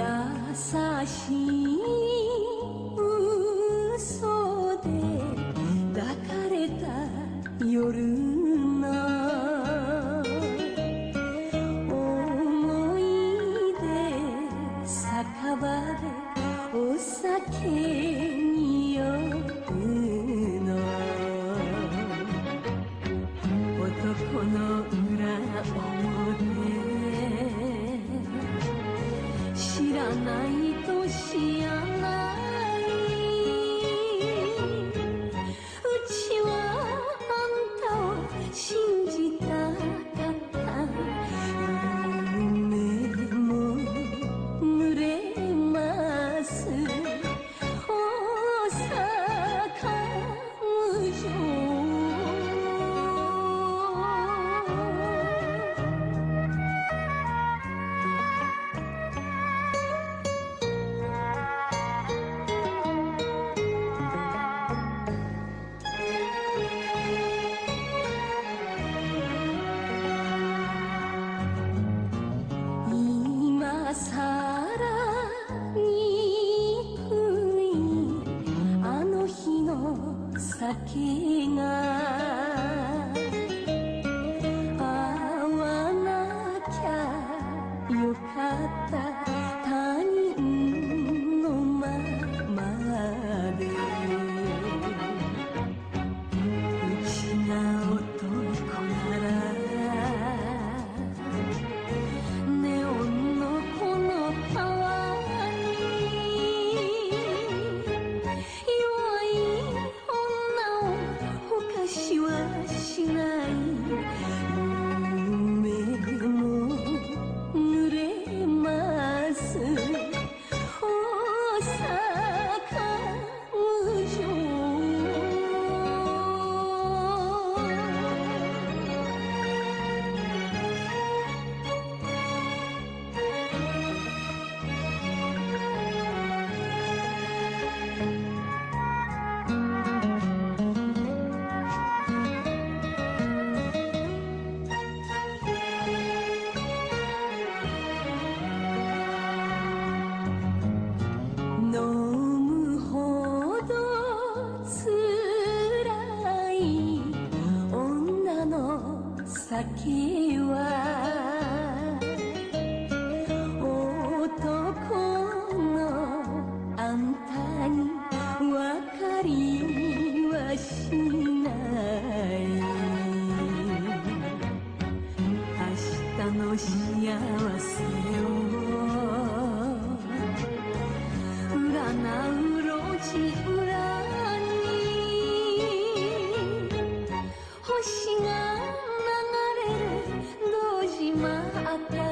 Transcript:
優しい嘘で抱かれた夜の思い出酒場でお酒に酔う sakinah 先は男のあんたにわかりはしない。明日の幸せを占う路地 the